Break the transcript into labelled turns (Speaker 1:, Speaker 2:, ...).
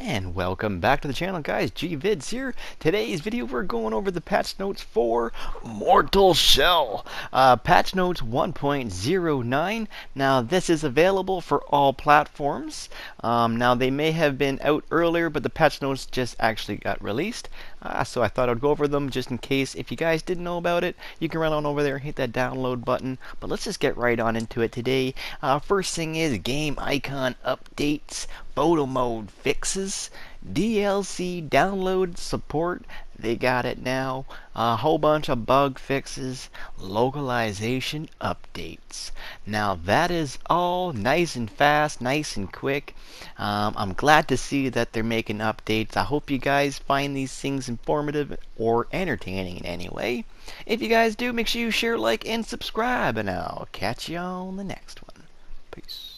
Speaker 1: And welcome back to the channel guys, GVids here. Today's video we're going over the patch notes for Mortal Shell. Uh, patch notes 1.09. Now this is available for all platforms. Um, now they may have been out earlier but the patch notes just actually got released. Uh, so I thought I'd go over them just in case if you guys didn't know about it. You can run on over there and hit that download button. But let's just get right on into it today. Uh, first thing is game icon updates photo mode fixes, DLC download support, they got it now, a whole bunch of bug fixes, localization updates. Now that is all nice and fast, nice and quick. Um, I'm glad to see that they're making updates. I hope you guys find these things informative or entertaining in any way. If you guys do, make sure you share, like, and subscribe, and I'll catch you on the next one. Peace.